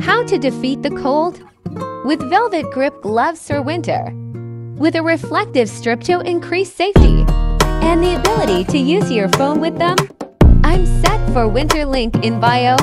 How to defeat the cold? With Velvet Grip Gloves for winter. With a reflective strip to increase safety and the ability to use your phone with them, I'm set for winter link in bio